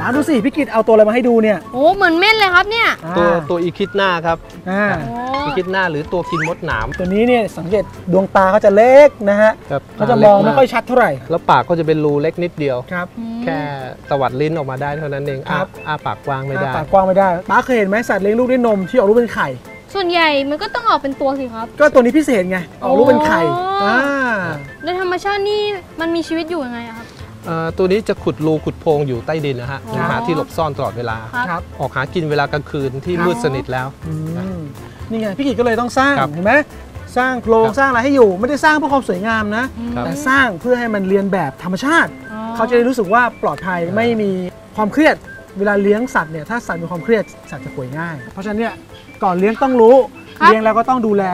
ป๋าดูสิพี่กิตเอาตัวอะไรมาให้ดูเนี่ยโอ้เหมือนเม่นเลยครับเนี่ยตัวอ่าตัวอีคิดหน้าครับอ่าโอ้อีคิดหน้าหรือตัวกินมดหนามตัวนี้เนี่ยสังเกตดวงตาเขาจะเล็กนะฮะครับเขาจะมองไม่ค่อยชัดเท่าไหร่ แล้วปากก็จะเป็นรูเล็กนิดเดียวครับ แค่ตวัดลิ้นออกมาได้เท่านั้นเองครัอ้าบอ้าปากกว้างไม่ได้อ่าปากกว้างไม่ได้ป๋าเคยเห็นไหมสัตว์เลี้ยงลูกด้วยนมที่ออกลูกเป็นไข่ส่วนใหญ่มันก็ต้องออกเป็นตัวสิครับ ก็ตัวนี้พิเศษไง ออกลูกเป็นไข่อ๋ออ่อ่าในธรรมชาตินี่มันมีชีวิตอยู่ยังไงอะครับเอ่อ ตัวนี้จะขุดรูขุดโพรงอยู่ใต้ดินนะฮะอ๋อหาที่หลบซ่อนตลอดเวลาครับครับ ออกหากินเวลากลางคืนที่ครับ มืดสนิทแล้ว อืมนี่ไงพี่กิตก็เลยต้องสร้างครับเห็นไหมสร้างโพรงครับ สร้างอะไรให้อยู่ ไม่ได้สร้างเพื่อความสวยงามนะครับ แต่สร้างเพื่อให้มันเรียนแบบธรรมชาติ อ๋อเขาจะได้รู้สึกว่าปลอดภัยไม่มีความเครียด เวลาเลี้ยงสัตว์เนี่ยถ้าสัตว์มีความเครียดสัตว์จะป่วยง่าย เพราะฉะนั้นเนี่ยก่อนเลี้ยงต้องรู้ครับเลี้ยงแล้วก็ต้องดูแล